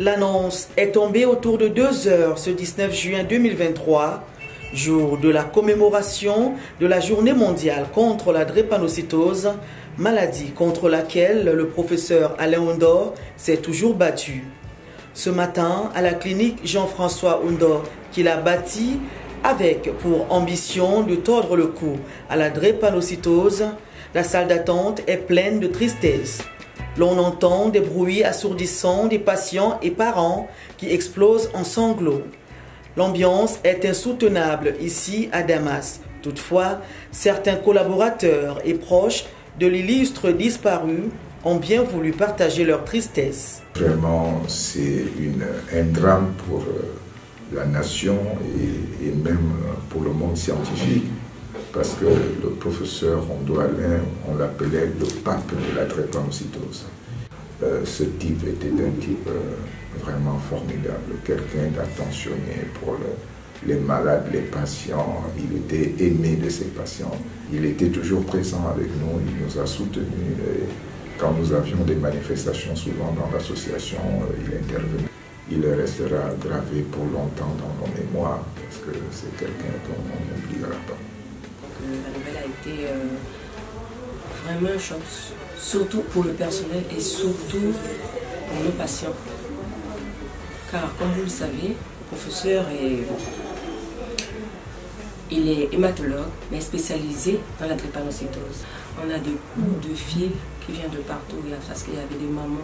L'annonce est tombée autour de 2 heures ce 19 juin 2023, jour de la commémoration de la journée mondiale contre la drépanocytose, maladie contre laquelle le professeur Alain Ondor s'est toujours battu. Ce matin, à la clinique Jean-François Ondor, qu'il a bâti avec pour ambition de tordre le cou à la drépanocytose, la salle d'attente est pleine de tristesse. L'on entend des bruits assourdissants des patients et parents qui explosent en sanglots. L'ambiance est insoutenable ici à Damas. Toutefois, certains collaborateurs et proches de l'illustre disparu ont bien voulu partager leur tristesse. Vraiment, c'est un drame pour euh, la nation et, et même pour le monde scientifique parce que le professeur Rondo Alain, on l'appelait le pape de la drépanocytose. Euh, ce type était un type euh, vraiment formidable, quelqu'un d'attentionné pour les malades, les patients. Il était aimé de ses patients. Il était toujours présent avec nous, il nous a soutenus. quand nous avions des manifestations, souvent dans l'association, euh, il intervenait. Il restera gravé pour longtemps dans nos mémoires parce que c'est quelqu'un qu'on n'oubliera pas la nouvelle a été euh, vraiment un choc, surtout pour le personnel et surtout pour nos patients. Car comme vous le savez, le professeur est, il est hématologue, mais spécialisé dans la drépanocytose. On a des coups de fil qui viennent de partout, parce qu'il y avait des mamans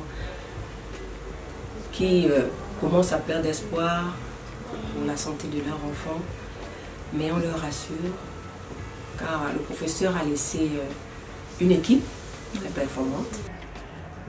qui euh, commencent à perdre espoir pour la santé de leur enfant, mais on leur rassure, car le professeur a laissé euh, une équipe performante.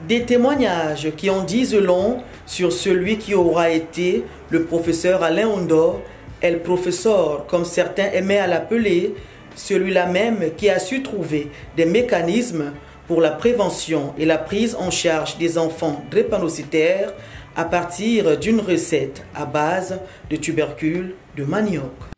Des témoignages qui en disent long sur celui qui aura été le professeur Alain Ondor, el professeur comme certains aimaient à l'appeler, celui-là même qui a su trouver des mécanismes pour la prévention et la prise en charge des enfants drépanocytaires à partir d'une recette à base de tubercules de manioc.